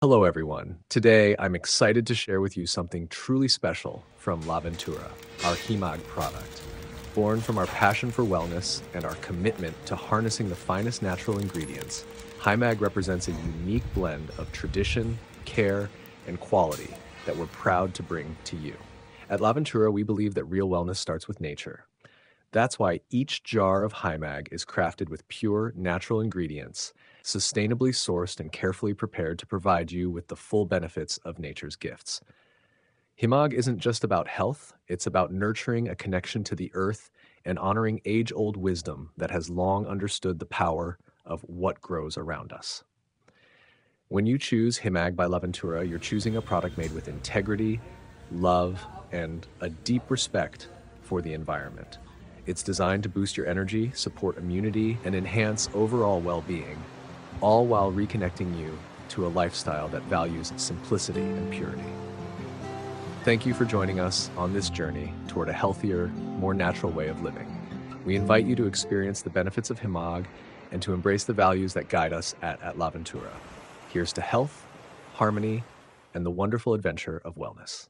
Hello, everyone. Today, I'm excited to share with you something truly special from L'Avventura, our Himag product. Born from our passion for wellness and our commitment to harnessing the finest natural ingredients, HIMAG represents a unique blend of tradition, care, and quality that we're proud to bring to you. At L'Avventura, we believe that real wellness starts with nature. That's why each jar of HIMAG is crafted with pure, natural ingredients, sustainably sourced and carefully prepared to provide you with the full benefits of nature's gifts. HIMAG isn't just about health, it's about nurturing a connection to the earth and honoring age old wisdom that has long understood the power of what grows around us. When you choose Himag by L'Avventura, you're choosing a product made with integrity, love, and a deep respect for the environment. It's designed to boost your energy, support immunity, and enhance overall well being, all while reconnecting you to a lifestyle that values simplicity and purity. Thank you for joining us on this journey toward a healthier, more natural way of living. We invite you to experience the benefits of Himag and to embrace the values that guide us at, at L'Avventura. Here's to health, harmony, and the wonderful adventure of wellness.